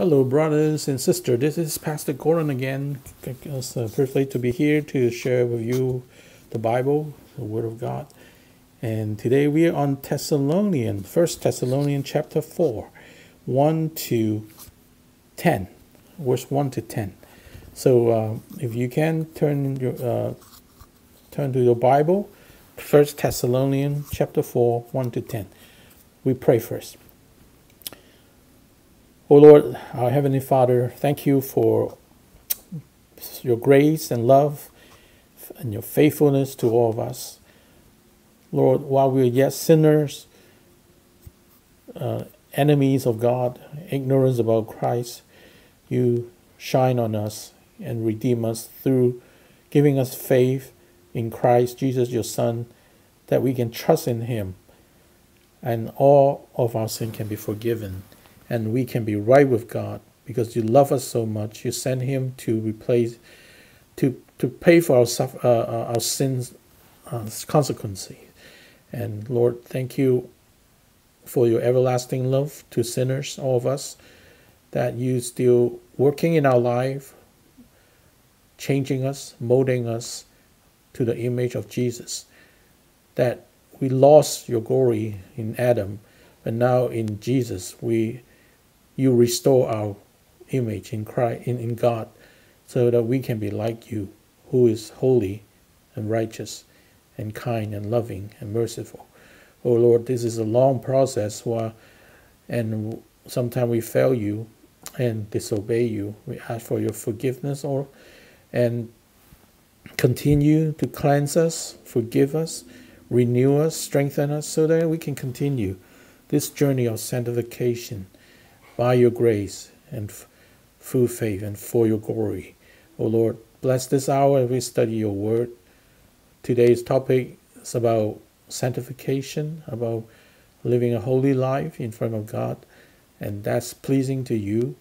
Hello, brothers and sisters. This is Pastor Gordon again. It's a privilege to be here to share with you the Bible, the Word of God. And today we are on Thessalonian, First Thessalonian chapter 4, 1 to 10, verse 1 to 10. So uh, if you can turn your uh, turn to your Bible, First Thessalonian chapter 4, 1 to 10. We pray first. O oh Lord, our Heavenly Father, thank you for your grace and love and your faithfulness to all of us. Lord, while we are yet sinners, uh, enemies of God, ignorance about Christ, you shine on us and redeem us through giving us faith in Christ Jesus, your Son, that we can trust in Him and all of our sin can be forgiven and we can be right with God because you love us so much. You sent Him to replace, to to pay for our uh, uh, our sins, uh, consequences. And Lord, thank you for your everlasting love to sinners, all of us, that you still working in our life, changing us, molding us to the image of Jesus. That we lost your glory in Adam, but now in Jesus we you restore our image in Christ in, in God so that we can be like you who is holy and righteous and kind and loving and merciful. Oh lord this is a long process while and sometimes we fail you and disobey you. We ask for your forgiveness or and continue to cleanse us forgive us renew us strengthen us so that we can continue this journey of sanctification by your grace and through faith and for your glory. O oh Lord, bless this hour as we study your word. Today's topic is about sanctification, about living a holy life in front of God, and that's pleasing to you,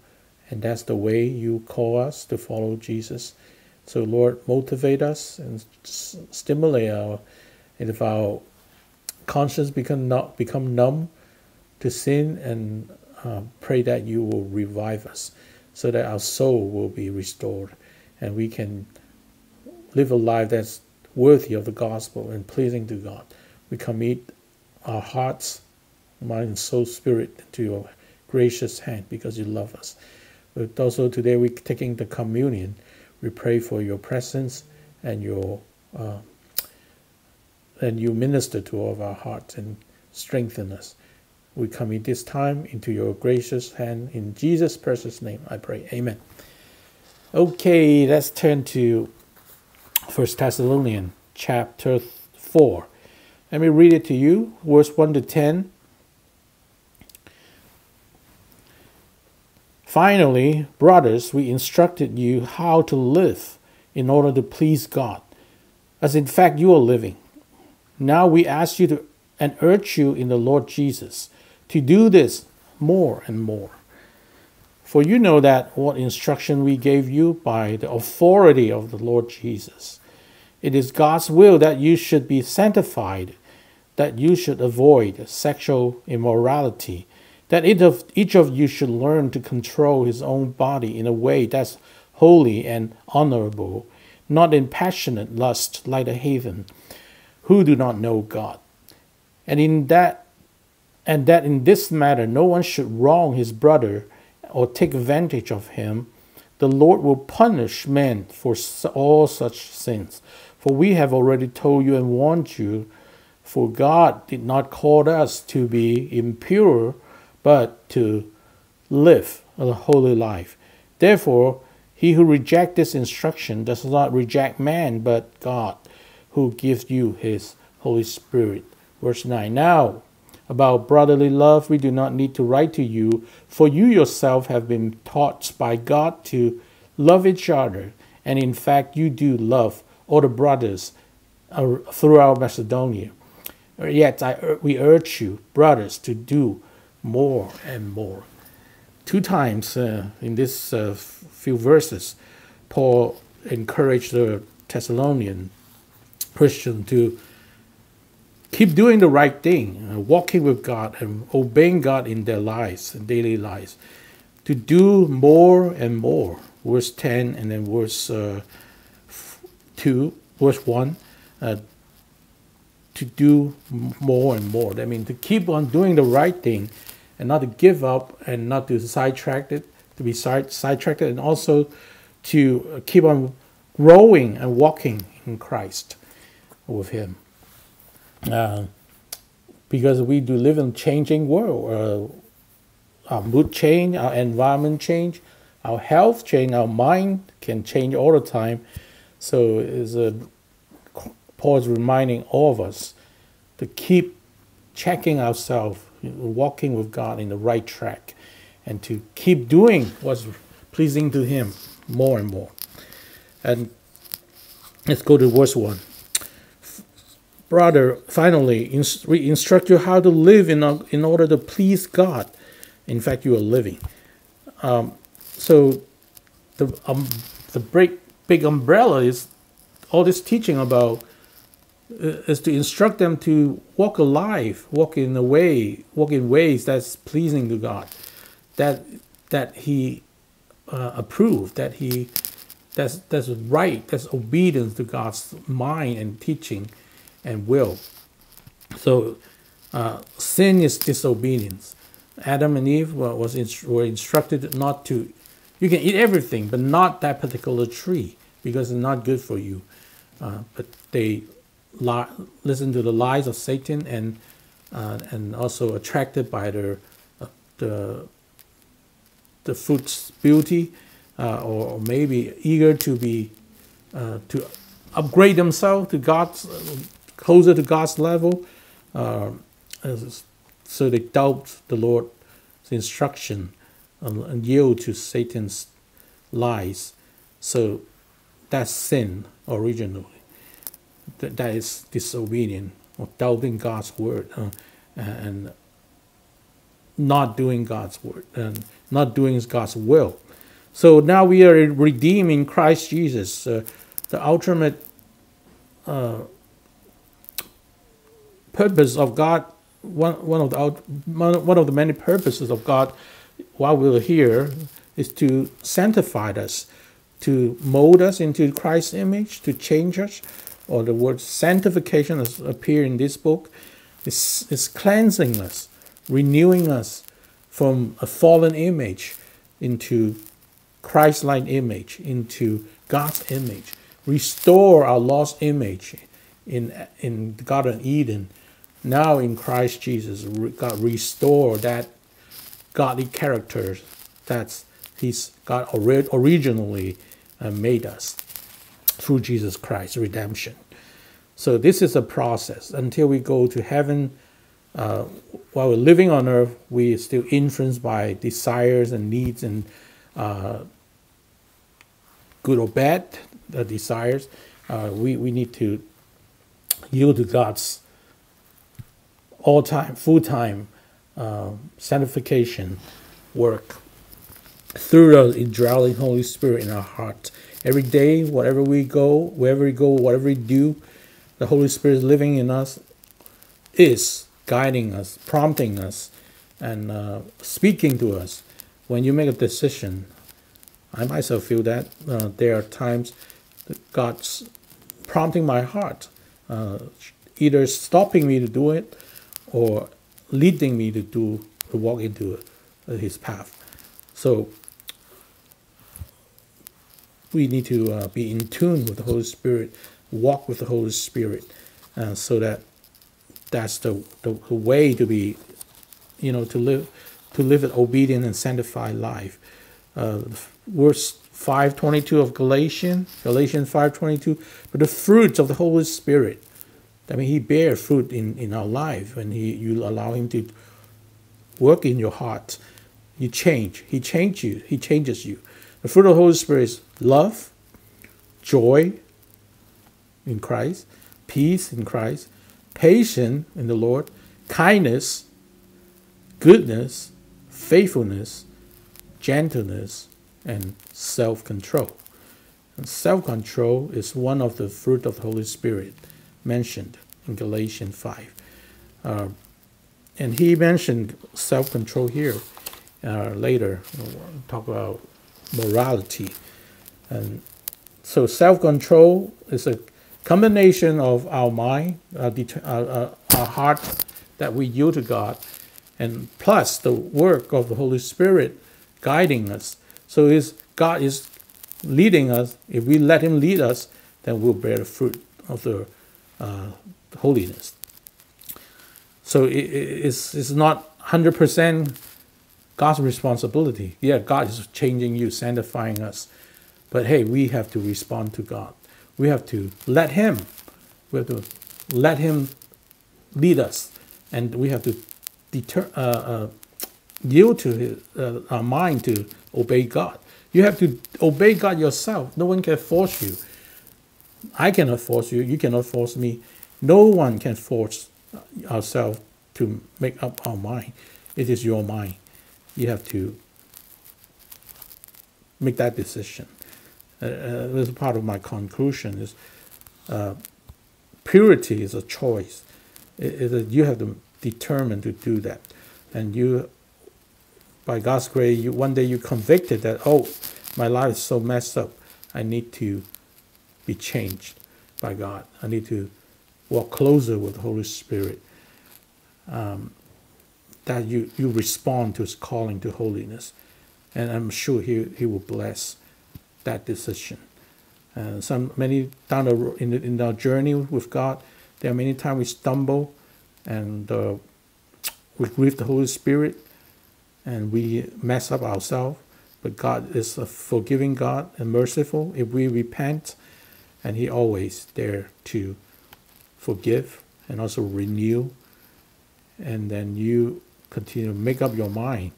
and that's the way you call us to follow Jesus. So, Lord, motivate us and stimulate our, and if our conscience become not become numb to sin and uh, pray that you will revive us so that our soul will be restored and we can live a life that's worthy of the gospel and pleasing to God. We commit our hearts, mind, soul, spirit into your gracious hand because you love us. But also today we're taking the communion. We pray for your presence and your uh, and you minister to all of our hearts and strengthen us. We commit this time into your gracious hand. In Jesus' precious name, I pray. Amen. Okay, let's turn to First Thessalonians chapter 4. Let me read it to you, verse 1 to 10. Finally, brothers, we instructed you how to live in order to please God, as in fact you are living. Now we ask you to and urge you in the Lord Jesus to do this more and more. For you know that what instruction we gave you by the authority of the Lord Jesus. It is God's will that you should be sanctified, that you should avoid sexual immorality, that each of you should learn to control his own body in a way that's holy and honorable, not in passionate lust like the heathen, who do not know God. And in that and that in this matter no one should wrong his brother or take advantage of him, the Lord will punish men for all such sins. For we have already told you and warned you, for God did not call us to be impure, but to live a holy life. Therefore, he who rejects this instruction does not reject man, but God, who gives you his Holy Spirit. Verse 9 Now, about brotherly love, we do not need to write to you, for you yourself have been taught by God to love each other, and in fact, you do love all the brothers uh, throughout Macedonia. Yet I, we urge you, brothers, to do more and more. Two times uh, in this uh, few verses, Paul encouraged the Thessalonian Christian to keep doing the right thing, uh, walking with God and obeying God in their lives daily lives, to do more and more. Verse 10 and then verse uh, 2, verse 1. Uh, to do more and more. I mean, to keep on doing the right thing and not to give up and not to sidetrack it, to be side, sidetracked, and also to keep on growing and walking in Christ with Him. Uh, because we do live in a changing world. Uh, our mood change, our environment change, our health change, our mind can change all the time. So it's a Paul is reminding all of us to keep checking ourselves, walking with God in the right track, and to keep doing what's pleasing to Him more and more. And let's go to verse 1. Brother, finally, we instruct you how to live in, in order to please God. In fact, you are living. Um, so the, um, the big, big umbrella is all this teaching about uh, is to instruct them to walk alive, walk in a way, walk in ways that's pleasing to God, that that He uh, approved, that He that's that's right, that's obedience to God's mind and teaching and will. So, uh, sin is disobedience. Adam and Eve were, was were instructed not to. You can eat everything, but not that particular tree because it's not good for you. Uh, but they li- listen to the lies of Satan and uh, and also attracted by the uh, the the fruit's beauty, uh, or, maybe eager to be uh, to upgrade themselves to God's closer to God's level. Uh, so they doubt the Lord's instruction and, yield to Satan's lies. So that's sin originally that, that is disobedient or doubting God's word uh, and not doing God's word and not doing God's will. So now we are redeemed in Christ Jesus. Uh, the ultimate uh, purpose of God, one, one, of the, one of the many purposes of God while we're here is to sanctify us, to mold us into Christ's image, to change us, or the word sanctification has appeared in this book, is, is cleansing us, renewing us from a fallen image into Christ-like image, into God's image, restore our lost image in in the Garden of Eden. Now in Christ Jesus, God restore that godly character that's He's God originally uh, made us through Jesus Christ, redemption. So this is a process until we go to heaven. Uh, while we're living on earth, we are still influenced by desires and needs and uh, good or bad uh, desires. we, we need to yield to God's all time, full time uh, sanctification work through the indwelling Holy Spirit in our heart Every day, whatever we go, wherever we go, whatever we do, the Holy Spirit living in us is guiding us, prompting us, and uh, speaking to us. When you make a decision, I myself feel that uh, there are times that God's prompting my heart, uh, either stopping me to do it or leading me to do to walk into uh, His path. So we need to uh, be in tune with the Holy Spirit, walk with the Holy Spirit, uh, so that that's the, the, the, way to be, you know, to live to live an obedient and sanctified life. Uh, verse 522 of Galatians, Galatians 522, but the fruits of the Holy Spirit. I mean, He bears fruit in, in our life when he, you allow Him to work in your heart. You change. He changes you. He changes you. The fruit of the Holy Spirit is love, joy in Christ, peace in Christ, patience in the Lord, kindness, goodness, faithfulness, gentleness, and self control. And self control is one of the fruit of the Holy Spirit mentioned in Galatians 5. Uh, and he mentioned self control here uh, later. We'll talk about morality. And so self control is a combination of our mind, our, our, our heart that we yield to God, and plus the work of the Holy Spirit guiding us. So is God is leading us. If we let Him lead us, then we'll bear the fruit of the uh, holiness. So it, it's, it's not 100% God's responsibility. Yeah, God is changing you, sanctifying us. But hey, we have to respond to God. We have to let Him, we have to let Him lead us. And we have to deter, uh, uh, yield to his, uh, our mind to obey God. You have to obey God yourself. No one can force you. I cannot force you. You cannot force me. No one can force ourselves to make up our mind. It is your mind. You have to make that decision. Uh, uh, this is part of my conclusion is uh, purity is a choice. It, it, you have to determine to do that. And you, by God's grace, you, one day you convicted that, oh, my life is so messed up. I need to be changed by God. I need to walk closer with the Holy Spirit. Um, that you, you respond to his calling to holiness. And I'm sure he, he will bless that decision. Uh, some many down the in, the, in our journey with God, there are many times we stumble, and uh, we grieve the Holy Spirit, and we mess up ourselves. But God is a forgiving God and merciful if we repent, and He always there to forgive and also renew. And then you continue to make up your mind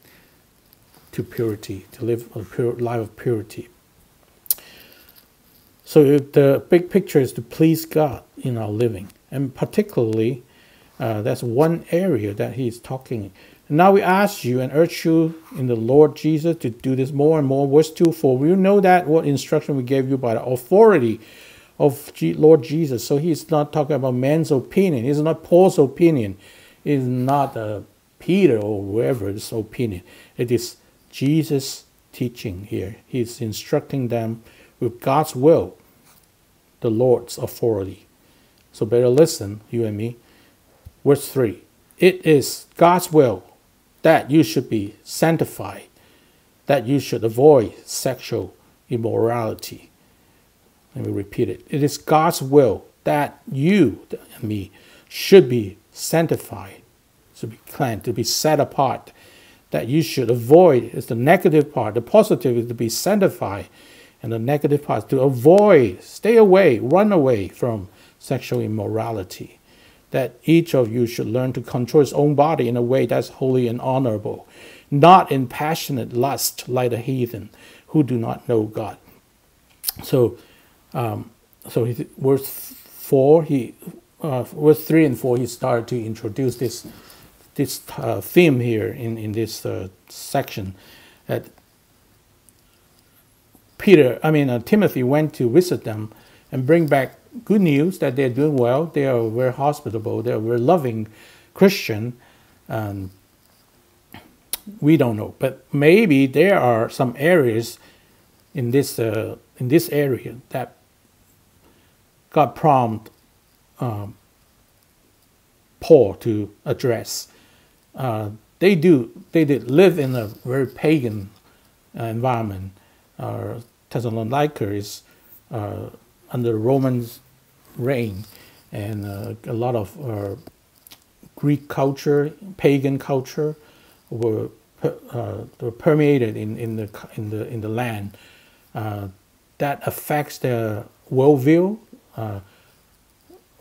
to purity, to live a pure life of purity. So the big picture is to please God in our living, and particularly uh, that's one area that He's talking now we ask you and urge you in the Lord Jesus to do this more and more. Verse 2 For we know that what instruction we gave you by the authority of Lord Jesus. So he's not talking about man's opinion. It's not Paul's opinion. It's not uh, Peter or whoever's opinion. It is Jesus' teaching here. He's instructing them with God's will, the Lord's authority. So better listen, you and me. Verse 3 It is God's will that you should be sanctified, that you should avoid sexual immorality. Let me repeat it. It is God's will that you and me should be sanctified, to be cleansed, to be set apart, that you should avoid is the negative part. The positive is to be sanctified, and the negative part is to avoid, stay away, run away from sexual immorality that each of you should learn to control his own body in a way that's holy and honorable, not in passionate lust like the heathen who do not know God. So, um, so he, verse four, he uh, verse three and four, he started to introduce this this uh, theme here in in this uh, section. That Peter, I mean uh, Timothy, went to visit them and bring back good news that they're doing well. They are very hospitable. They are very loving Christian. We don't know, but maybe there are some areas in this uh, in this area that God prompt um, Paul to address. Uh, they do they did live in a very pagan uh, environment. Uh, Thessalonica is uh, under Romans reign, and uh, a lot of uh, Greek culture, pagan culture, were uh, were permeated in, in the in the in the land. That affects their worldview, Uh,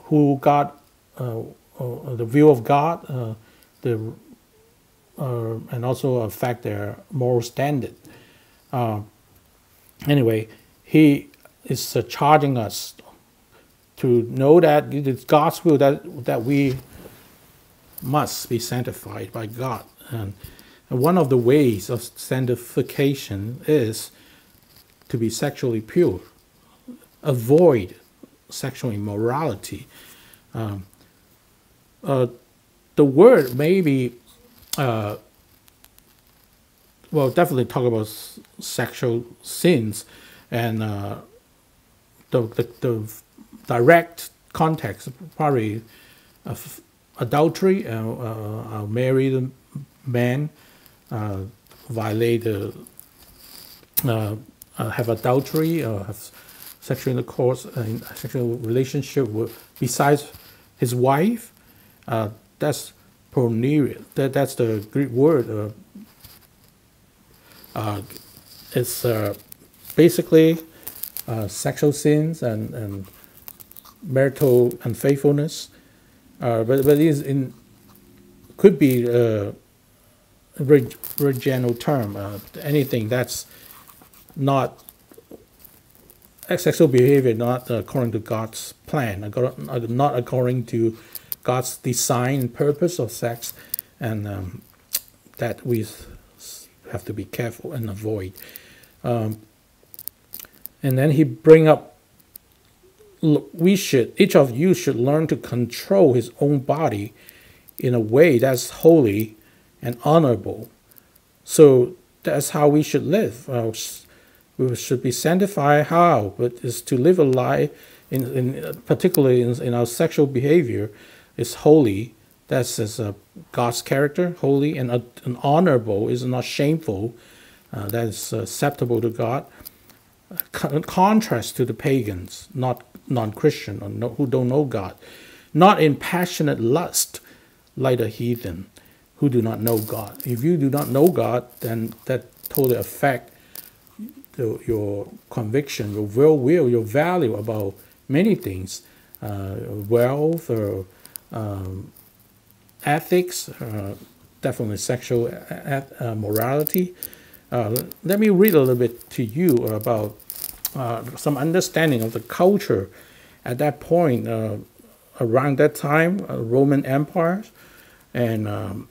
who God, uh, uh, the view of God, uh, the and also affect their moral standard. anyway, he is charging us to know that it is God's will that, that we must be sanctified by God. And one of the ways of sanctification is to be sexually pure, avoid sexual immorality. Um, uh, the word maybe uh, well, definitely talk about sexual sins, and uh, the, the the direct context probably of adultery. Uh, uh, a married man uh, violate uh, uh, have adultery have sexual intercourse, uh, sexual relationship with besides his wife. Uh, that's porneia. That that's the Greek word. Uh, uh, it's uh, basically uh, sexual sins and, and marital unfaithfulness. Uh, but but is in could be a very, very general term. Anything that's not sexual behavior not according to God's plan, not according to God's design and purpose of sex, and um, that we have to be careful and avoid. Um, and then he bring up, we should, each of you should learn to control his own body in a way that's holy and honorable. So that's how we should live. Uh, we should be sanctified how, but is to live a life, in, in particularly in, in, our sexual behavior, is holy. That's as a God's character, holy and, uh, and honorable, is not shameful. Uh, that is acceptable to God. Con- contrast to the pagans, not non-Christian or no, who don't know God, not in passionate lust like the heathen who do not know God. If you do not know God, then that totally affect the, your conviction, your will, will, your value about many things, uh, wealth or um, ethics, uh, definitely sexual uh, morality. Uh, let me read a little bit to you about uh, some understanding of the culture at that point, uh, around that time, Roman Empire, and um,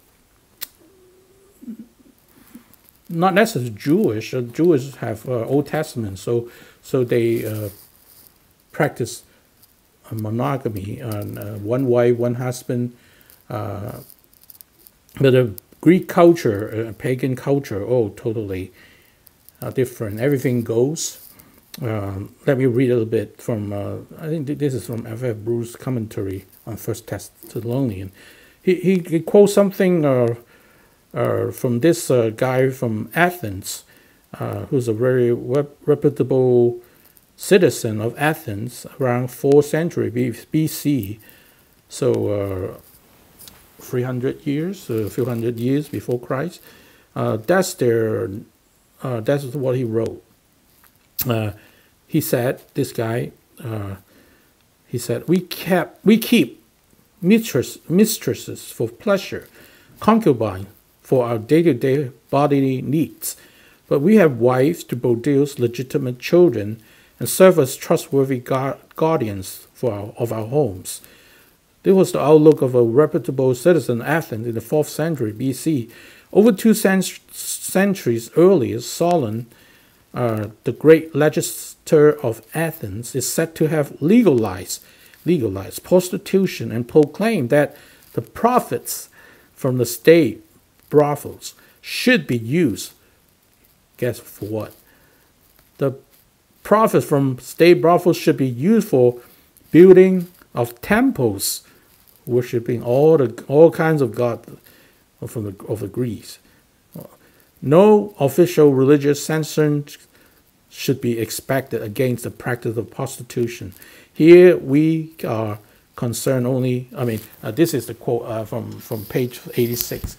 not necessarily Jewish. Uh, Jews have uh, Old Testament, so so they uh, practice monogamy, and uh, one wife, one husband. Uh, but the Greek culture, uh, pagan culture, oh, totally different. Everything goes. Um, let me read a little bit from. I think this is from F. F. Bruce commentary on First Thessalonian. He, he, he quotes something uh, Uh, from this uh, guy from Athens, uh, who's a very reputable citizen of Athens around 4th century BC. So uh, 300 years, a few hundred years before Christ. Uh, that's their, that's what he wrote. he said, this guy, he said, we kept, we keep mistress, mistresses for pleasure, concubine for our day to day bodily needs, but we have wives to produce legitimate children and serve as trustworthy guardians for our, of our homes. This was the outlook of a reputable citizen Athens in the 4th century BC. Over two cent- centuries earlier, Solon, uh, the great legislator of Athens, is said to have legalized, legalized prostitution and proclaimed that the profits from the state brothels should be used. Guess for what? The profits from state brothels should be used for building of temples, worshiping all the all kinds of god from the of the Greeks. No official religious sanction should be expected against the practice of prostitution. Here we are concerned only. I mean, uh, this is the quote uh, from from page eighty six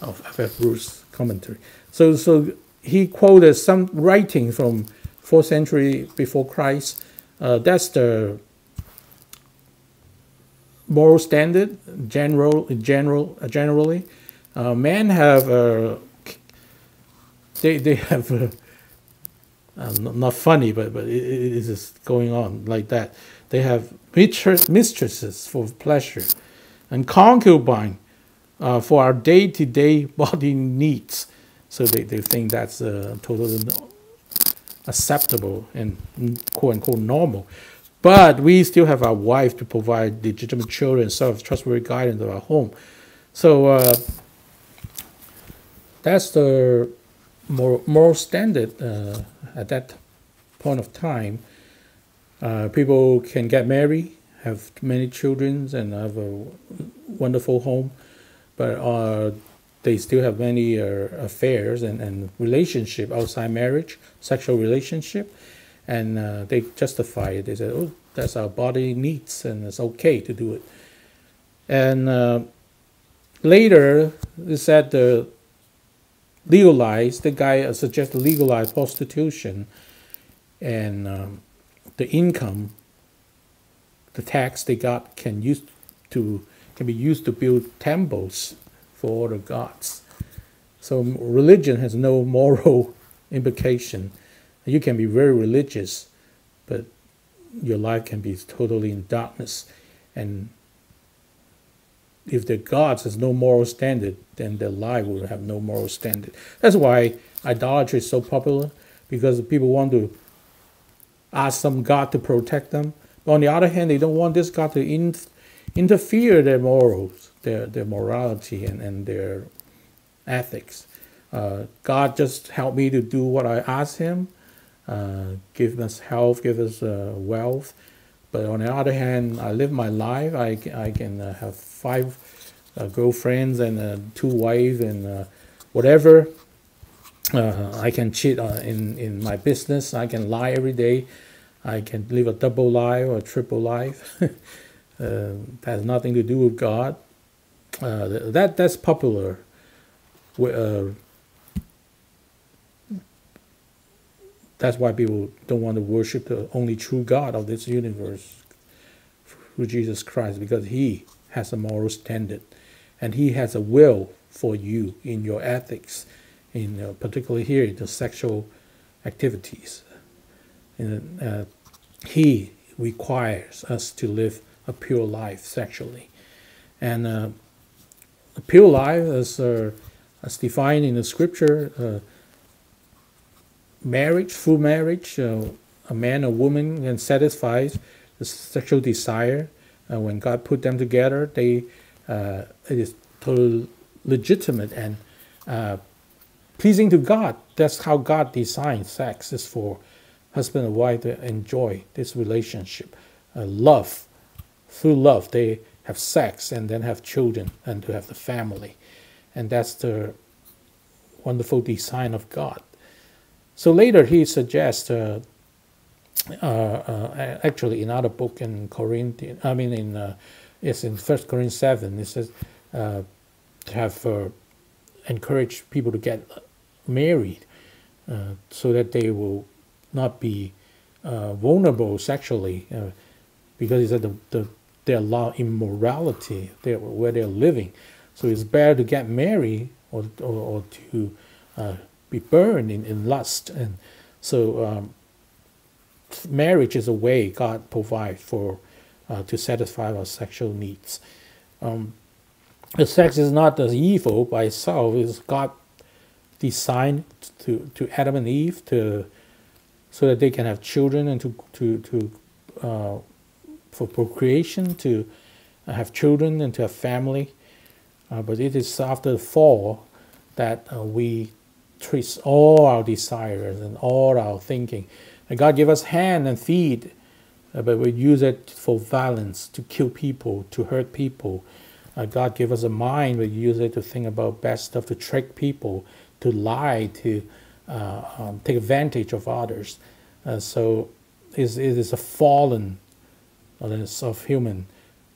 of F.F. Bruce commentary. So, so he quoted some writing from fourth century before Christ. Uh, that's the moral standard, general, in general, uh, generally. Uh, men have, uh, they, they have, uh, uh, not funny, but, but it, it is going on like that. They have mistresses for pleasure and concubine uh, for our day-to-day body needs. So they, they think that's uh, totally acceptable and quote unquote normal. But we still have our wife to provide legitimate children, serve trustworthy guidance of our home. So uh, that's the moral standard uh, at that point of time. Uh, people can get married, have many children, and have a wonderful home, but uh, they still have many uh, affairs and, and relationship outside marriage, sexual relationship, and uh, they justify it. They say, "Oh, that's our body needs, and it's okay to do it." And uh, later, they said the legalize the guy uh, suggested legalize prostitution, and um, the income, the tax they got can use to can be used to build temples for the gods. So religion has no moral implication. You can be very religious, but your life can be totally in darkness. And if the gods has no moral standard, then their life will have no moral standard. That's why idolatry is so popular, because people want to ask some god to protect them. But on the other hand, they don't want this god to interfere their morals, their, their morality and, and their ethics. Uh, God just help me to do what I ask Him, uh, give us health, give us uh, wealth. But on the other hand, I live my life. I, I can uh, have five uh, girlfriends and uh, two wives and whatever. I can cheat in, in my business. I can lie every day. I can live a double life or a triple life. uh, has nothing to do with God. Uh, that that's popular. Uh, that's why people don't want to worship the only true God of this universe, through Jesus Christ, because He has a moral standard, and He has a will for you in your ethics, in uh, particularly here in the sexual activities. And, uh, he requires us to live a pure life sexually. And uh, a pure life, as, uh, as defined in the scripture, uh, marriage, through marriage, uh, a man or woman can satisfy the sexual desire. Uh, when God put them together, they uh, it is totally legitimate and pleasing to God. That's how God designed sex. Is for husband and wife to enjoy this relationship, love through love, they have sex and then have children and to have the family. And that's the wonderful design of God. So later he suggests, uh, uh, uh, actually in other book in Corinthian, I mean in uh, it's in First Corinthians seven. It says uh, to have uh, encourage people to get married, uh, so that they will not be vulnerable sexually, because he said the, the they allow immorality there where they're living. So it's better to get married or, or, or to uh, be burned in, in lust. And so um, marriage is a way God provides for uh, to satisfy our sexual needs. Um, the sex is not as evil by itself. It's God designed to, to Adam and Eve to so that they can have children and to to to uh, for procreation, to have children and to have family. Uh, but it is after the fall that uh, we trace all our desires and all our thinking. And God gave us hand and feet, uh, but we use it for violence, to kill people, to hurt people. Uh, God gave us a mind, we use it to think about bad stuff, to trick people, to lie, to uh, um, take advantage of others. Uh, so it is a fallen of human,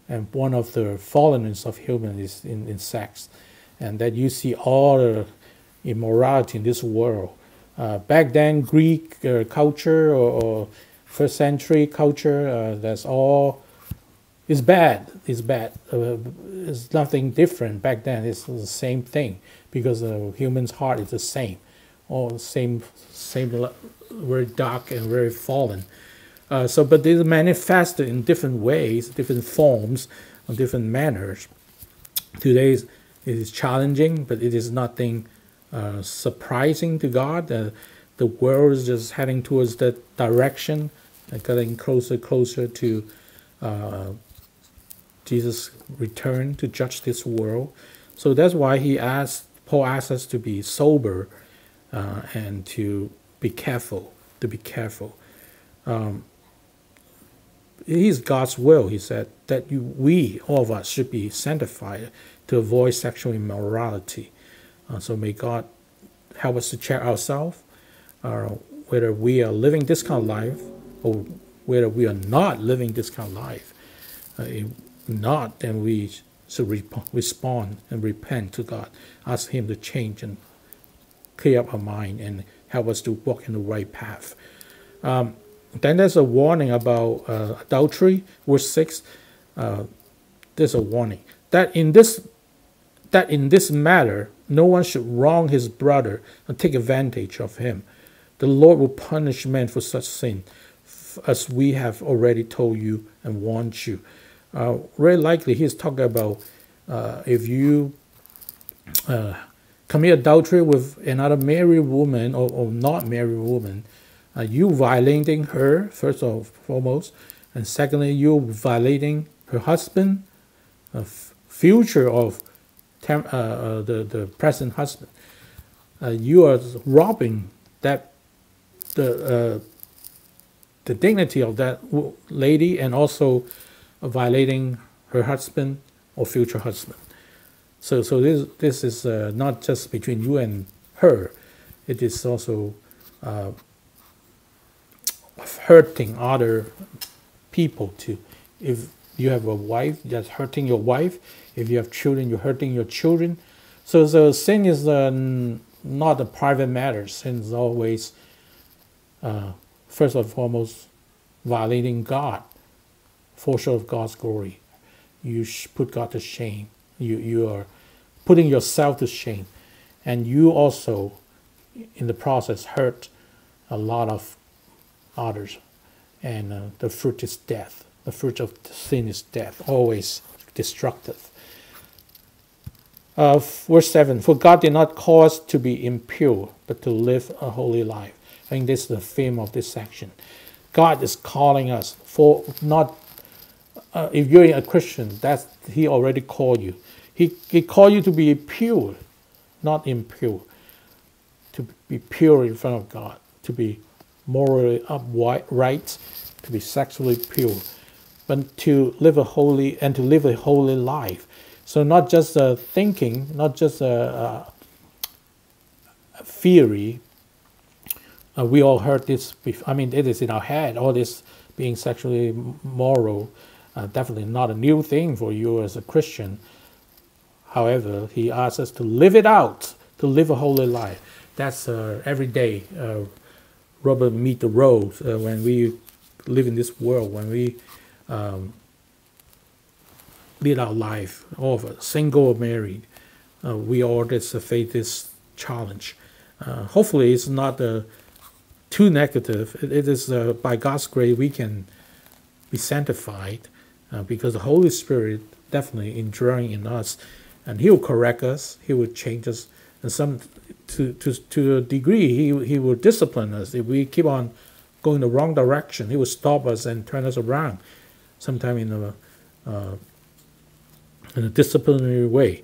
and one of the fallenness of human is in, in sex, and that you see all the immorality in this world. Uh, back then, Greek uh, culture or, or, first century culture, uh, that's all is bad. It's bad. Uh, it's nothing different back then. It's the same thing because the human's heart is the same, all the same, same, very dark and very fallen. Uh, so, but they manifested in different ways, different forms, different manners. Today it is challenging, but it is nothing uh, surprising to God. Uh, the world is just heading towards that direction, getting closer, closer to uh, Jesus' return to judge this world. So that's why he asked Paul asks us to be sober uh, and to be careful, to be careful. Um, it is God's will, he said, that you, we, all of us, should be sanctified to avoid sexual immorality. Uh, so may God help us to check ourselves, uh, whether we are living this kind of life or whether we are not living this kind of life. Uh, if not, then we should respond and repent to God, ask Him to change and clear up our mind and help us to walk in the right path. Um, then there's a warning about uh, adultery, verse six. Uh, there's a warning that in this that in this matter no one should wrong his brother and take advantage of him. The Lord will punish men for such sin, as we have already told you and warned you. Uh, very likely, he's talking about uh, if you uh, commit adultery with another married woman or, or not married woman, uh, you violating her first of foremost, and secondly, you violating her husband, uh, future of uh, uh, the the present husband. Uh, you are robbing that the uh, the dignity of that lady, and also violating her husband or future husband. So so this this is not just between you and her; it is also hurting other people too. If you have a wife, that's hurting your wife. If you have children, you're hurting your children. So the sin is uh, not a private matter. Sin is always, uh, first and foremost, violating God, for short of God's glory. You put God to shame. You you are putting yourself to shame, and you also, in the process, hurt a lot of others. And uh, the fruit is death. The fruit of sin is death, always destructive. Uh, verse 7 For God did not call us to be impure, but to live a holy life. I think this is the theme of this section. God is calling us for not, uh, if you're a Christian, that's He already called you. He, he called you to be pure, not impure. To be pure in front of God, to be morally upright, to be sexually pure, but to live a holy and to live a holy life. So not just a thinking, not just a, a theory. Uh, we all heard this. Before. I mean, it is in our head. All this being sexually moral, uh, definitely not a new thing for you as a Christian. However, he asks us to live it out, to live a holy life. That's uh, every day uh, rubber meet the road uh, when we live in this world, when we um, lead our life, all of us, single or married, uh, we all just face this challenge. Uh, hopefully, it's not uh, too negative. it, it is uh, by God's grace we can be sanctified uh, because the Holy Spirit definitely indwelling in us, and He will correct us. He will change us, and some to, to, to a degree, he, he will discipline us. If we keep on going the wrong direction, he will stop us and turn us around, sometime in a, uh, in a disciplinary way.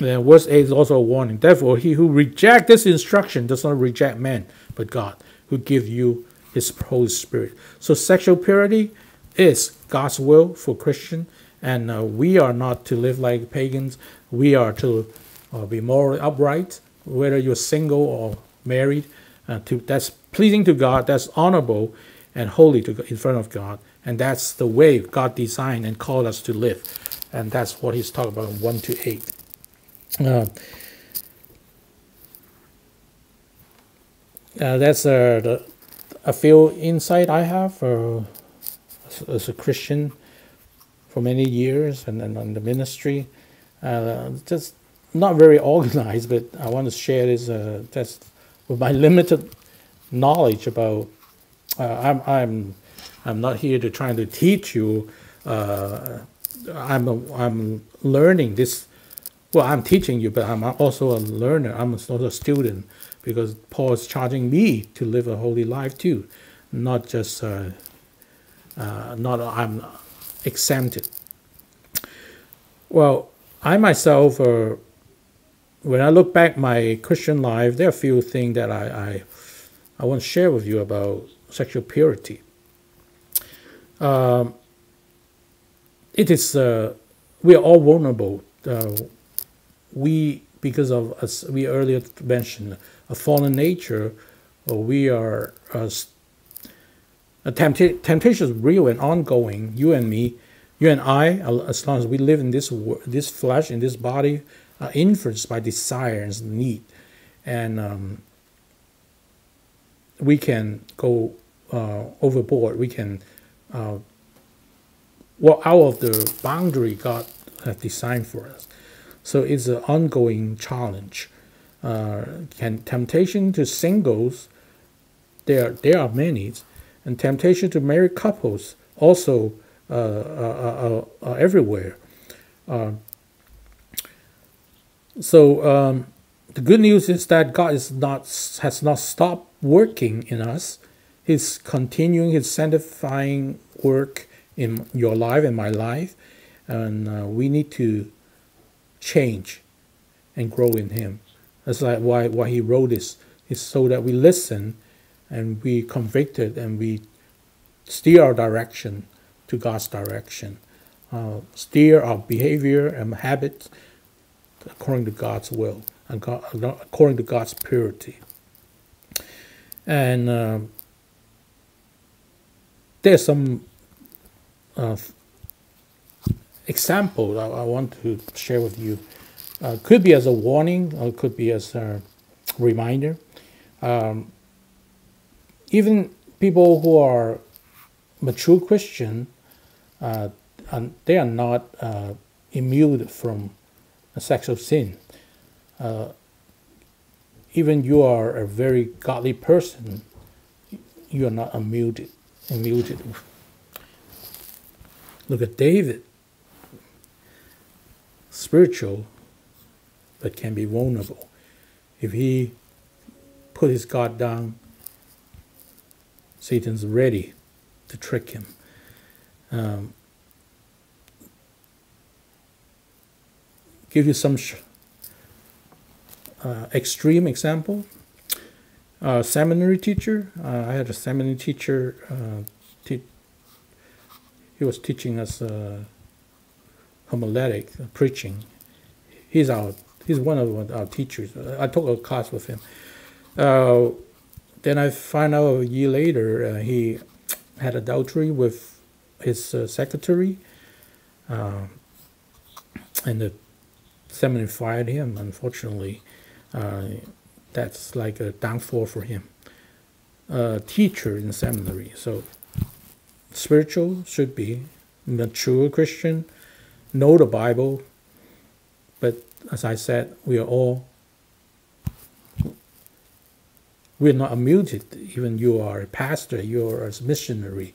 And verse 8 is also a warning. Therefore, he who rejects this instruction does not reject man, but God, who gives you his Holy Spirit. So sexual purity is God's will for Christian, and uh, we are not to live like pagans. We are to uh, be morally upright, whether you're single or married. Uh, to, that's pleasing to God, that's honorable and holy to, in front of God. And that's the way God designed and called us to live. And that's what he's talking about in 1 to 8. Uh, uh, that's uh, the, a few insight I have uh, as, as, a Christian for many years and, and on the ministry. Uh, just not very organized, but I want to share this uh, just with my limited knowledge about. Uh, I'm I'm I'm not here to try to teach you. Uh, I'm a, I'm learning this. Well, I'm teaching you, but I'm also a learner. I'm also a student because Paul is charging me to live a holy life too, not just uh, uh, not I'm exempted. Well, I myself uh, when I look back my Christian life, there are a few things that I, I, I want to share with you about sexual purity. Um, it is uh, we are all vulnerable. Uh, we because of as we earlier mentioned a fallen nature, uh, we are uh, a tempta- temptation is real and ongoing. You and me, you and I, as long as we live in this this flesh in this body, are influenced by desires and need, and um, we can go uh, overboard. We can uh, walk out of the boundary God has designed for us. So it's an ongoing challenge. Uh, can temptation to singles, there there are many, and temptation to married couples also uh, are, are, are, everywhere. So um, the good news is that God is not has not stopped working in us. He's continuing His sanctifying work in your life and my life, and uh, we need to change and grow in Him. That's like why why He wrote this is so that we listen and we convicted and we steer our direction to God's direction, uh, steer our behavior and habits according to God's will and according to God's purity. And uh, there's some uh, example I, I, want to share with you. Uh, could be as a warning, or could be as a reminder. Um, even people who are mature Christian, uh, they are not uh, immune from a sexual sin. Uh, even you are a very godly person, you are not immune. immune. Look at David. Spiritual, but can be vulnerable. If he put his guard down, Satan's ready to trick him. Um, give you some uh, extreme example. Uh, seminary teacher. Uh, I had a seminary teacher. Uh, te he was teaching us uh, homiletic uh, preaching. He's our he's one of our teachers. I took a class with him. then I find out a year later he had adultery with his secretary, and the seminary fired him, unfortunately. Uh, that's like a downfall for him. A teacher in seminary, so spiritual should be mature Christian, know the Bible, but as I said, we are all we're not immune. Even you are a pastor, you are a missionary,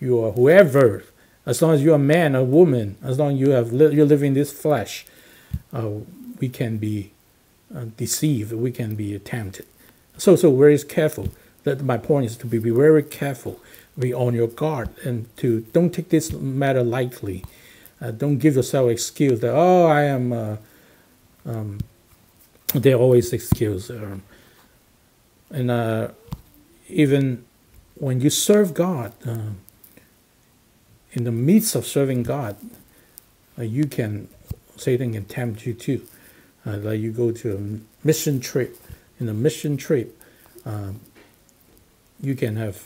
you are whoever. As long as you're a man or woman, as long as you have li- you're living this flesh, uh, we can be uh, deceived, we can be tempted. So, so very careful. That my point is to be, be very careful, be on your guard, and to don't take this matter lightly. Uh, don't give yourself excuse that oh I am. Uh, um, they always excuse, um, and uh, even when you serve God, uh, in the midst of serving God, uh, you can Satan can tempt you too. Uh, like you go to a mission trip. In a mission trip, um, you can have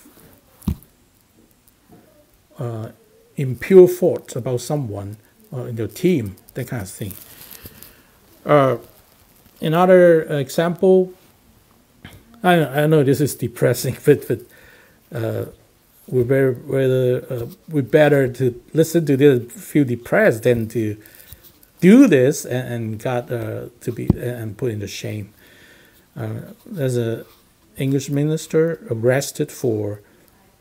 uh, impure thoughts about someone uh, in your team, that kind of thing. Uh, another example, I, I know this is depressing, but, but uh, we're very, rather, uh, we better to listen to this feel depressed than to do this and, and got uh, to be and put into shame. Uh, there's a English minister arrested for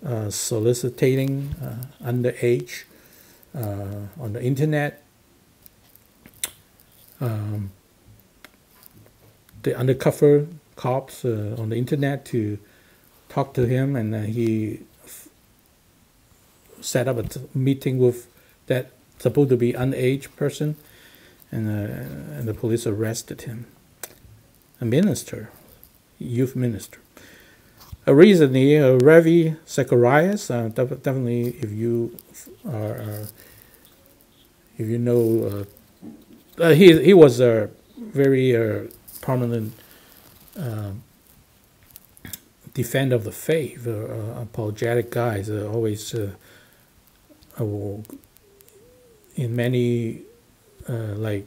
uh, soliciting uh, underage uh, on the internet. Um, the undercover cops uh, on the internet to talk to him, and he set up a meeting with that supposed to be underage person and, uh, and the police arrested him. a minister, youth minister. Uh, recently, uh, Ravi Zacharias, uh, definitely if you are, uh, if you know, uh, uh, he, he was a very prominent um, defender of the faith, apologetic guys, always in many like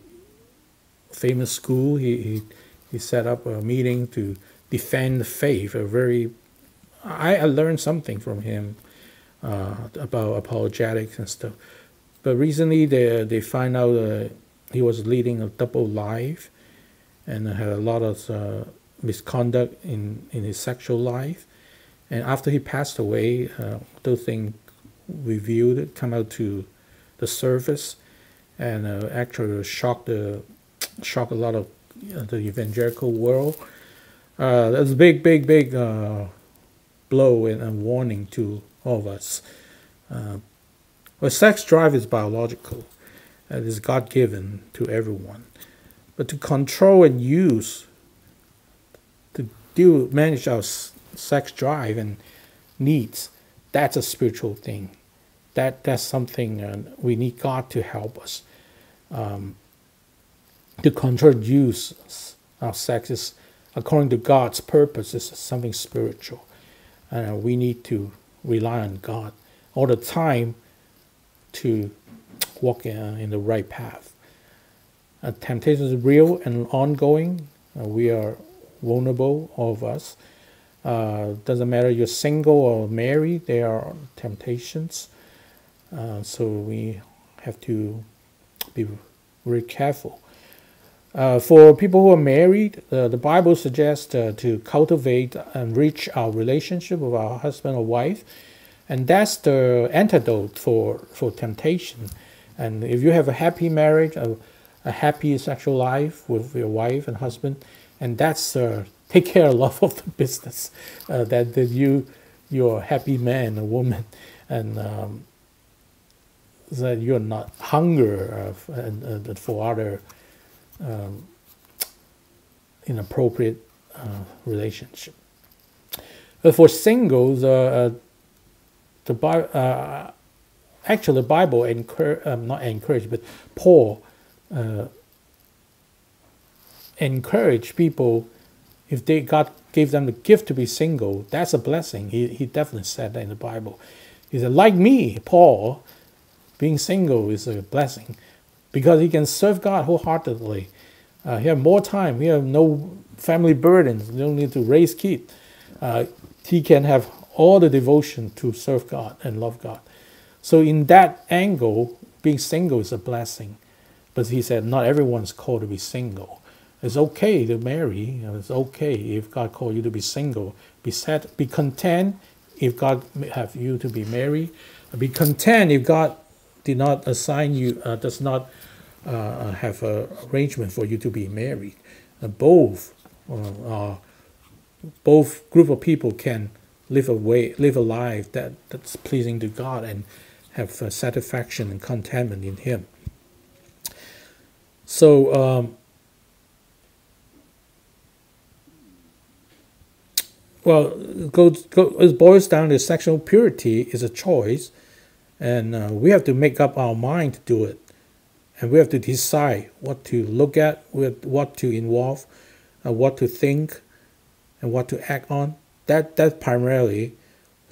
famous school, he, he, he set up a meeting to defend the faith, a very I, I learned something from him uh, about apologetics and stuff. But recently, they they find out uh, he was leading a double life, and had a lot of uh, misconduct in in his sexual life. And after he passed away, uh, those things revealed come out to the surface, and uh, actually shocked the shocked a lot of the evangelical world. Uh, that's a big, big, big uh, blow and a warning to all of us. Uh, well, sex drive is biological. It is God given to everyone. But to control and use, to deal, manage our sex drive and needs, that's a spiritual thing. That that's something uh, we need God to help us. Um, to control use our sex is according to God's purpose is something spiritual and we need to rely on God all the time to walk in, in the right path. Uh, temptation is real and ongoing. Uh, we are vulnerable, all of us. Uh, doesn't matter you're single or married, there are temptations. Uh, so we have to be very careful. Uh, for people who are married, uh, the Bible suggests uh, to cultivate and reach our relationship with our husband or wife, and that's the antidote for, for temptation. And if you have a happy marriage, a, a happy sexual life with your wife and husband, and that's uh, take care a lot of the business that, that you you're a happy man or woman, and um, that you're not hunger and, for other um, inappropriate uh, relationship. But for singles, uh, uh the uh, actually the Bible encourage, um, not encourage, but Paul uh, encourage people if they God gave them the gift to be single, that's a blessing. He, he definitely said that in the Bible. He said, like me, Paul, being single is a blessing because he can serve God wholeheartedly. Uh, he have more time. He have no family burdens. You don't need to raise kids. Uh, he can have all the devotion to serve God and love God. So in that angle, being single is a blessing. But he said not everyone's called to be single. It's okay to marry. It's okay if God called you to be single. Be set, be content if God have you to be married. Be content if God did not assign you, uh, does not uh, have an arrangement for you to be married. Both uh, both group of people can live a way, live a life that, that's pleasing to God and have satisfaction and contentment in Him. So. Um, well, it, goes, it boils down to sexual purity is a choice, and uh, we have to make up our mind to do it and we have to decide what to look at, what to involve, uh, what to think, and what to act on. That that primarily,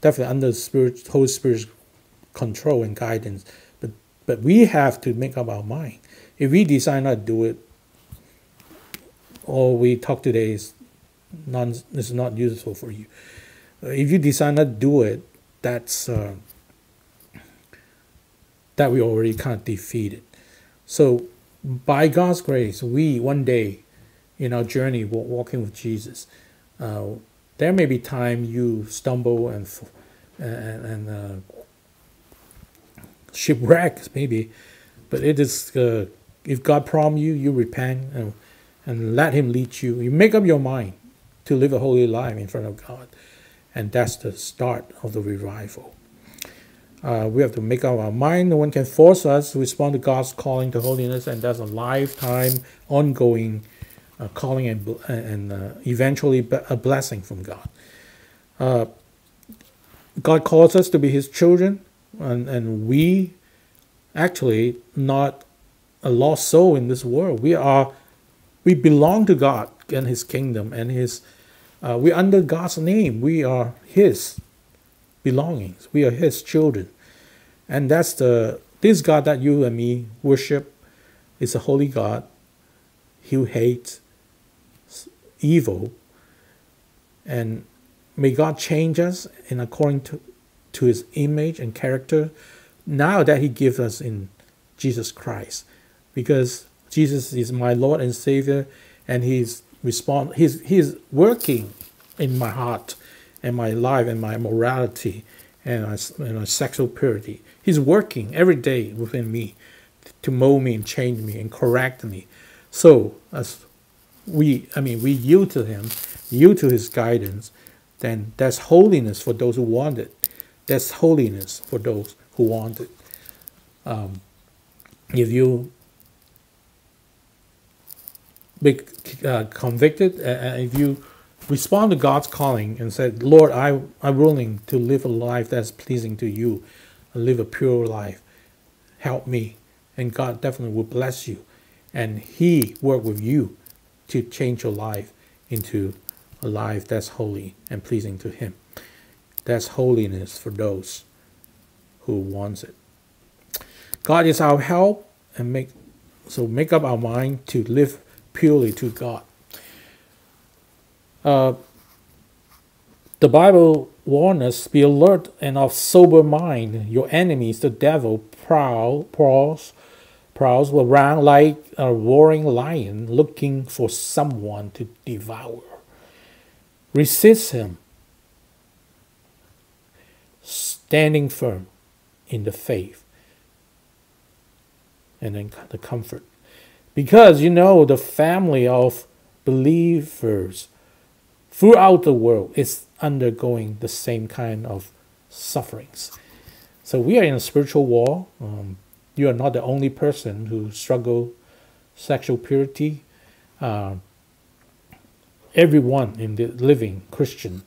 definitely under the Spirit, Holy Spirit's control and guidance. But but we have to make up our mind. If we decide not to do it, all we talk today is non is not useful for you. Uh, if you decide not to do it, that's uh, that we already kind of defeated. So, by God's grace, we one day in our journey walking with Jesus, uh, there may be time you stumble and and, and uh, shipwreck maybe, but it is uh, if God promised you, you repent and and let Him lead you. You make up your mind to live a holy life in front of God, and that's the start of the revival. Uh, we have to make up our mind. No one can force us to respond to God's calling to holiness, and that's a lifetime, ongoing a calling and, and uh, eventually a blessing from God. Uh, God calls us to be His children, and, and we actually not a lost soul in this world. We are, we belong to God and His kingdom, and His. Uh, we're under God's name. We are His belongings. We are His children, and that's the this God that you and me worship is a holy God. He hates evil, and may God change us in according to, to His image and character. Now that He gives us in Jesus Christ, because Jesus is my Lord and Savior, and He's respond. He's He's working in my heart, and my life, and my morality, and my, and my sexual purity. He's working every day within me to mold me and change me and correct me. So as we, I mean, we yield to Him, yield to His guidance, then that's holiness for those who want it. That's holiness for those who want it. Um, if you be uh, convicted, uh, if you respond to God's calling and said, Lord, I, I'm willing to live a life that's pleasing to you, live a pure life. Help me. And God definitely will bless you. And He work with you to change your life into a life that's holy and pleasing to Him. That's holiness for those who wants it. God is our help and make so make up our mind to live purely to God. Uh, the Bible warns us, be alert and of sober mind. Your enemies, the devil, prowl, prowls, prowls around like a roaring lion looking for someone to devour. Resist him, standing firm in the faith and then the comfort. Because you know the family of believers throughout the world is undergoing the same kind of sufferings. So we are in a spiritual war. Um, you are not the only person who struggle sexual purity. Uh, everyone in the living Christian,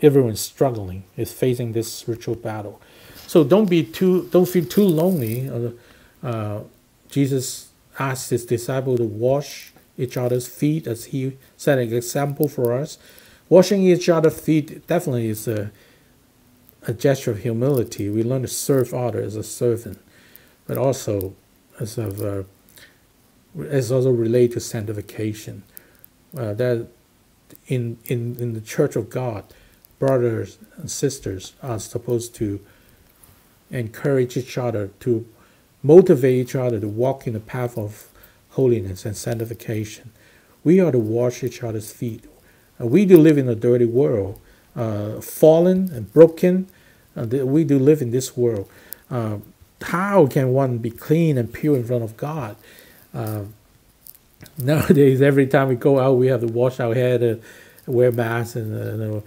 everyone struggling is facing this spiritual battle. So don't be too, don't feel too lonely. Uh, uh, Jesus asked his disciple to wash each other's feet as he set an example for us. Washing each other's feet definitely is a, a gesture of humility. We learn to serve others as a servant, but also as of uh, as also related to sanctification. Uh, that in, in in the Church of God, brothers and sisters are supposed to encourage each other to motivate each other to walk in the path of holiness and sanctification. We are to wash each other's feet. Uh, we do live in a dirty world, uh, fallen and broken. Uh, we do live in this world. Uh, how can one be clean and pure in front of God? Uh, nowadays, every time we go out, we have to wash our head and wear masks. And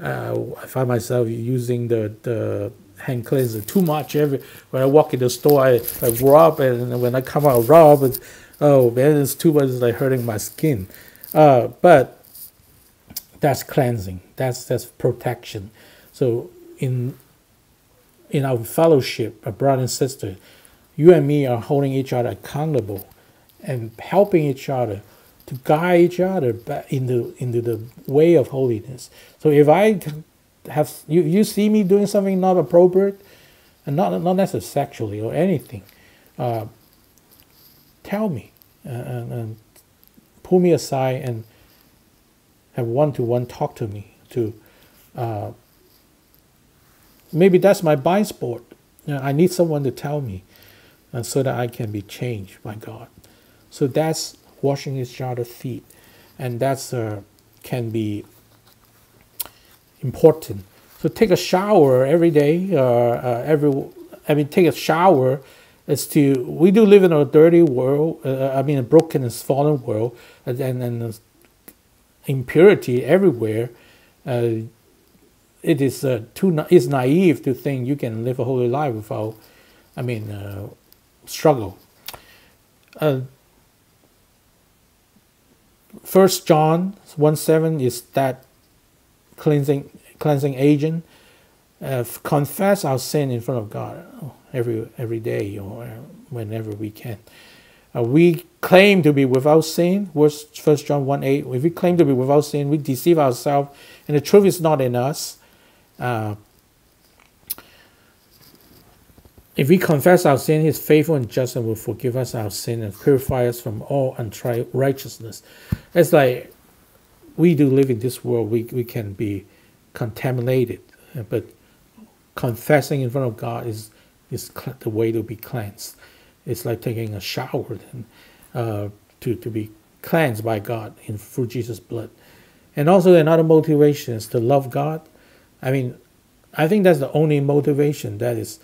I find myself using the, the hand cleanser too much. Every when I walk in the store, I, I rub, and when I come out, rub. And, oh man, it's too much. It's like hurting my skin. Uh, but that's cleansing. That's that's protection. So in in our fellowship, a brother and sister, you and me are holding each other accountable and helping each other to guide each other back into into the way of holiness. So if I have you, you see me doing something not appropriate, and not not necessarily sexually or anything, uh, tell me and, and, pull me aside and have one to one talk to me to. Uh, maybe that's my blind spot. I need someone to tell me, and so that I can be changed by God. So that's washing each other's feet, and that's uh, can be important. So take a shower every day. Uh, uh, every I mean, take a shower is to. We do live in a dirty world. Uh, I mean, a broken and fallen world, and and impurity everywhere. Uh, it is uh, too. It's naive to think you can live a holy life without. I mean, uh, struggle. First John 1 7 is that cleansing cleansing agent. Uh, confess our sin in front of God every every day or whenever we can. Uh, we claim to be without sin. First John 1 8. If we claim to be without sin, we deceive ourselves, and the truth is not in us. Uh, if we confess our sin, He is faithful and just and will forgive us our sin and purify us from all unrighteousness. It's like we do live in this world, we, we can be contaminated, but confessing in front of God is, is the way to be cleansed. It's like taking a shower and, uh, to, to be cleansed by God in through Jesus' blood. And also another motivation is to love God. I mean, I think that's the only motivation that is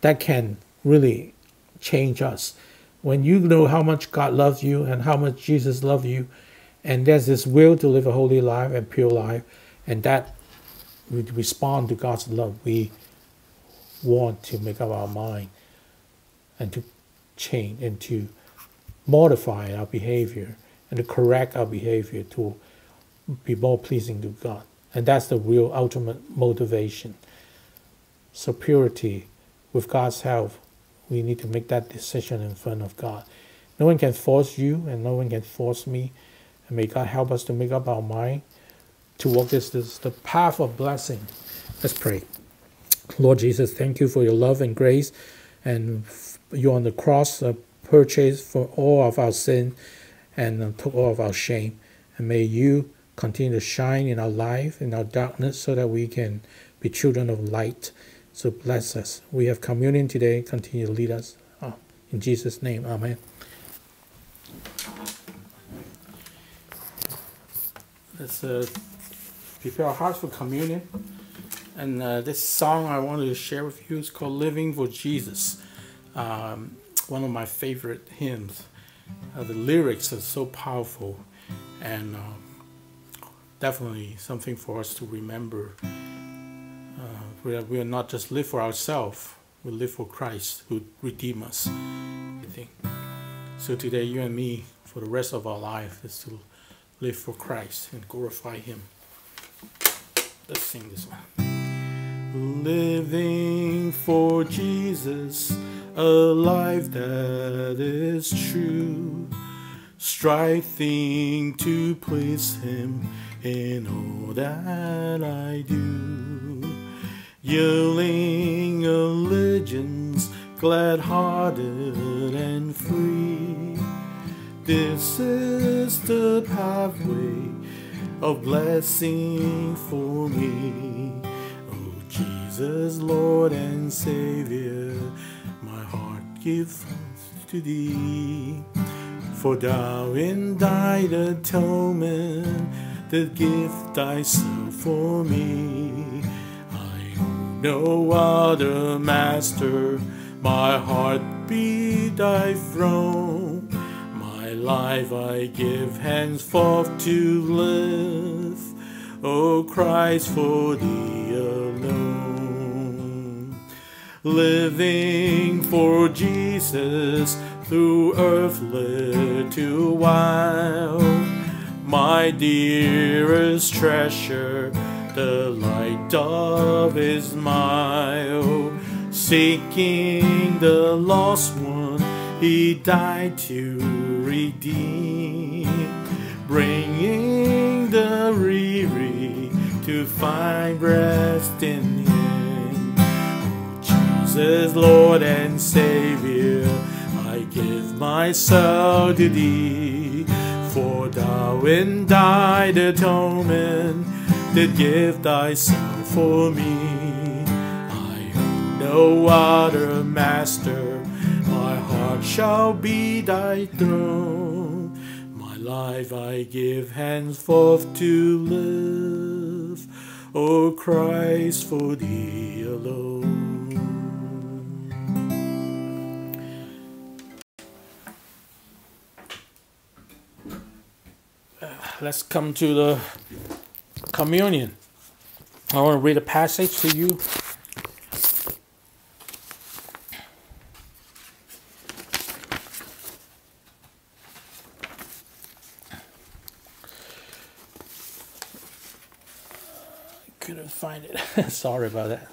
that can really change us. When you know how much God loves you and how much Jesus loves you, and there's this will to live a holy life and pure life, and that we respond to God's love, we want to make up our mind and to change and to modify our behavior and to correct our behavior to be more pleasing to God. And that's the real ultimate motivation. So purity with God's help, we need to make that decision in front of God. No one can force you, and no one can force me. And may God help us to make up our mind to walk this, this the path of blessing. Let's pray. Lord Jesus, thank you for your love and grace, and you on the cross uh, purchased for all of our sin and uh, took all of our shame. And may you continue to shine in our life, in our darkness, so that we can be children of light. So bless us. We have communion today. Continue to lead us. Oh, in Jesus' name, Amen. Let's uh, prepare our hearts for communion. And uh, this song I wanted to share with you is called Living for Jesus. Um, one of my favorite hymns. Uh, the lyrics are so powerful and uh, definitely something for us to remember we are, we are not just live for ourselves, we live for Christ who redeem us. I think. So today, you and me, for the rest of our life, is to live for Christ and glorify Him. Let's sing this one. Living for Jesus, a life that is true, striving to please Him in all that I do yielding allegiance, glad hearted and free. This is the pathway of blessing for me. Oh, Jesus, Lord and Savior, my heart gives to thee. For thou in thy atonement did give thyself for me I no other master. My heart be thy throne. Life I give henceforth to live. O Christ, for thee alone. Living for Jesus through earth little while. My dearest treasure the light of his smile. Seeking the lost one, he died to redeem. Bringing the weary to find rest in him. Jesus, Lord and Savior, I give my soul to thee. For thou in Thy atonement did give thyself for me. I own no other master, shall be thy throne. My life I give henceforth to live, O Christ, for thee alone. Uh, let's come to the communion. I want to read a passage to you. to find it. Sorry about that.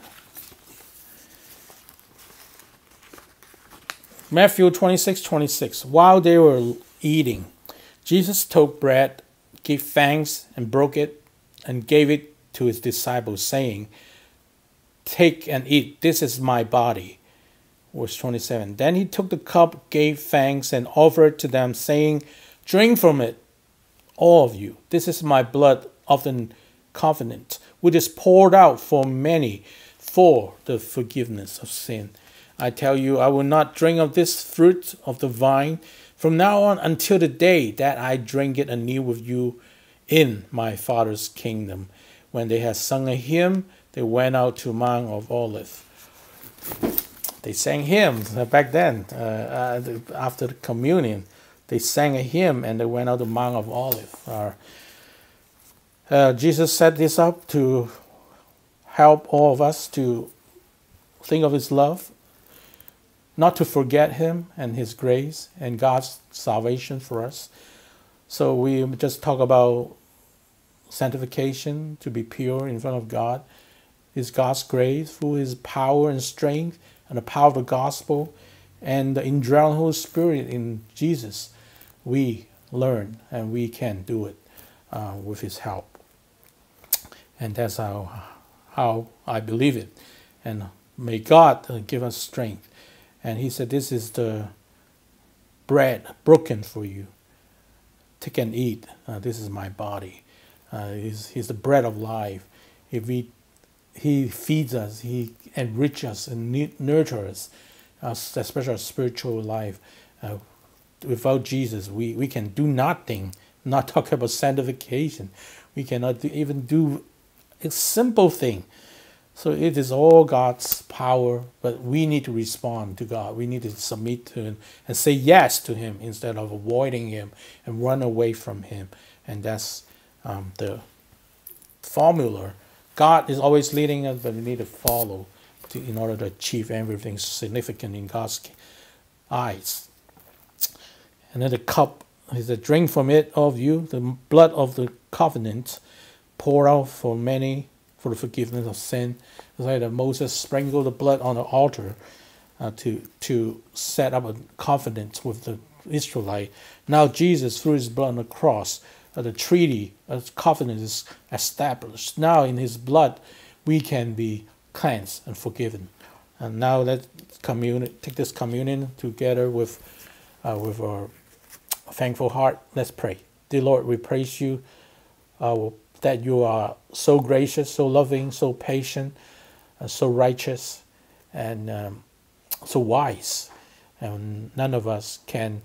Matthew 26 26. While they were eating, Jesus took bread, gave thanks, and broke it, and gave it to his disciples, saying, Take and eat, this is my body. Verse 27. Then he took the cup, gave thanks, and offered to them, saying, Drink from it, all of you. This is my blood of the covenant, which is poured out for many for the forgiveness of sin. I tell you, I will not drink of this fruit of the vine from now on until the day that I drink it anew with you in my Father's kingdom. When they had sung a hymn, they went out to Mount of Olives. They sang hymns back then, uh, uh, after the communion. They sang a hymn and they went out to Mount of Olives. Uh, uh, Jesus set this up to help all of us to think of his love not to forget Him and His grace and God's salvation for us. So we just talk about sanctification to be pure in front of God. Is God's grace through His power and strength and the power of the gospel and the indwelling Holy Spirit in Jesus. We learn and we can do it uh, with His help. And that's how, how I believe it. And may God give us strength and he said, This is the bread broken for you. Take and eat. Uh, this is my body. Uh, he's, he's the bread of life. If we, he feeds us, he enriches us and nurtures us, especially our spiritual life. Uh, without Jesus, we, we can do nothing. Not talk about sanctification. We cannot do, even do a simple thing so it is all God's power, but we need to respond to God. We need to submit to Him and say yes to Him instead of avoiding Him and run away from Him. And that's um, the formula. God is always leading us, but we need to follow to, in order to achieve everything significant in God's eyes. And then the cup is a drink from it of you, the blood of the covenant, pour out for many for the forgiveness of sin. It's like that Moses sprinkled the blood on the altar uh, to to set up a confidence with the Israelite. Now Jesus, through his blood on the cross, uh, the treaty, uh, covenant is established. Now in his blood, we can be cleansed and forgiven. And now let's commune, take this communion together with, uh, with our thankful heart. Let's pray. Dear Lord, we praise you. Uh, that you are so gracious, so loving, so patient, and so righteous, and um, so wise. And none of us can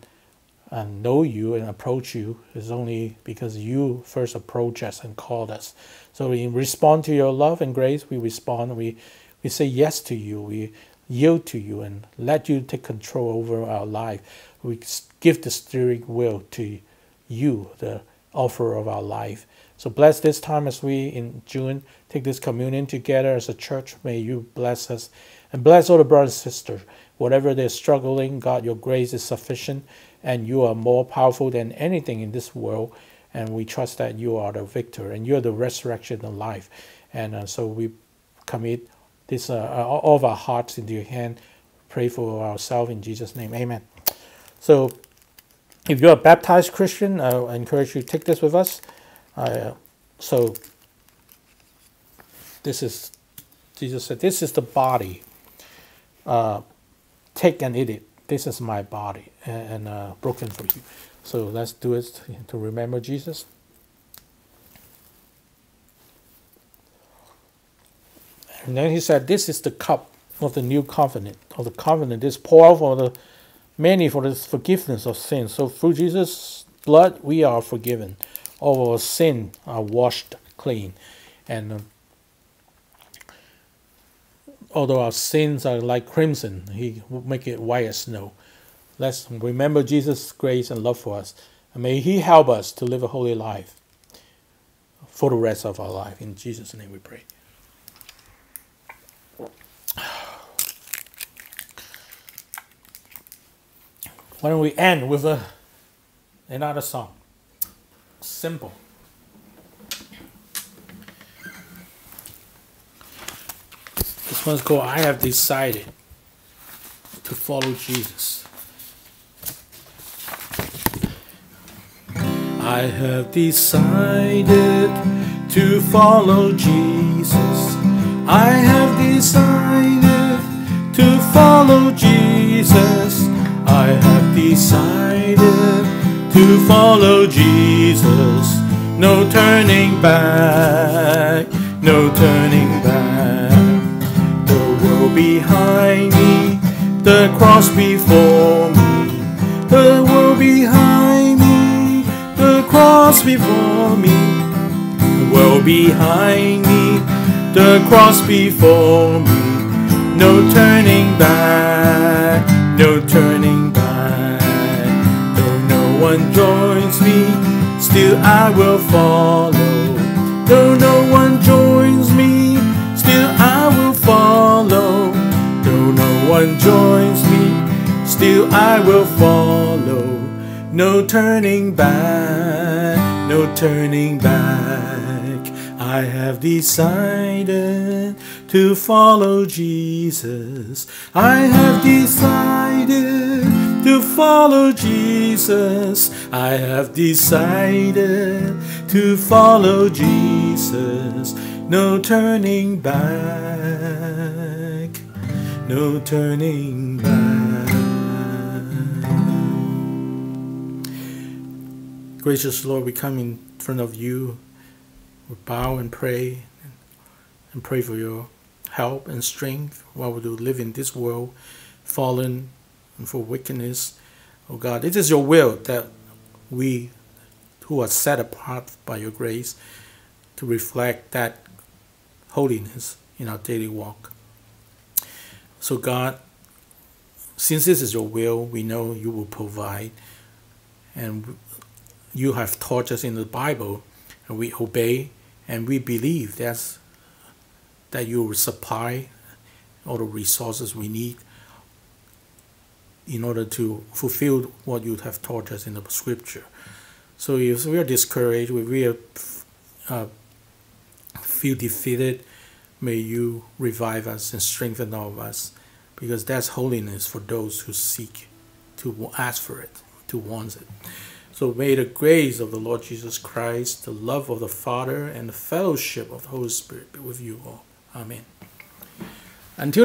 uh, know you and approach you. It's only because you first approached us and called us. So we respond to your love and grace. We respond. We we say yes to you. We yield to you and let you take control over our life. We give the steering wheel to you, the offer of our life. So bless this time as we in June take this communion together as a church. May you bless us and bless all the brothers and sisters. Whatever they're struggling, God, your grace is sufficient and you are more powerful than anything in this world. And we trust that you are the victor and you are the resurrection and life. And uh, so we commit this uh, all of our hearts into your hand. Pray for ourselves in Jesus' name. Amen. So if you're a baptized Christian, I encourage you to take this with us. Uh, so this is Jesus said, "This is the body. Uh, take and eat it. This is my body, and, and uh, broken for you." So let's do it to remember Jesus. And then he said, "This is the cup of the new covenant. Of the covenant is poured for the many for the forgiveness of sins. So through Jesus' blood, we are forgiven." All our sin are washed clean. And uh, although our sins are like crimson, He will make it white as snow. Let's remember Jesus' grace and love for us. And may He help us to live a holy life for the rest of our life. In Jesus' name we pray. Why don't we end with a, another song? Simple. This one's called I Have Decided to Follow Jesus. I have decided to follow Jesus. I have decided to follow Jesus. I have decided to follow Jesus. No turning back, no turning back. The world behind me, the cross before me. The world behind me, the cross before me. The world behind me, the cross before me. No turning back, no turning one joins me, still I will follow. Though no one joins me, still I will follow. Though no one joins me, still I will follow. No turning back, no turning back. I have decided to follow Jesus. I have decided to follow Jesus. I have decided to follow Jesus. No turning back, no turning back. Gracious Lord, we come in front of you. We bow and pray and pray for your help and strength while we do live in this world, fallen and for wickedness. Oh God, it is your will that we who are set apart by your grace to reflect that holiness in our daily walk. So God, since this is your will, we know you will provide and you have taught us in the Bible and we obey and we believe that's that you will supply all the resources we need in order to fulfill what you have taught us in the scripture. So if we are discouraged, if we are, uh, feel defeated, may you revive us and strengthen all of us, because that's holiness for those who seek to ask for it, to want it. So may the grace of the Lord Jesus Christ, the love of the Father, and the fellowship of the Holy Spirit be with you all. Amen. Until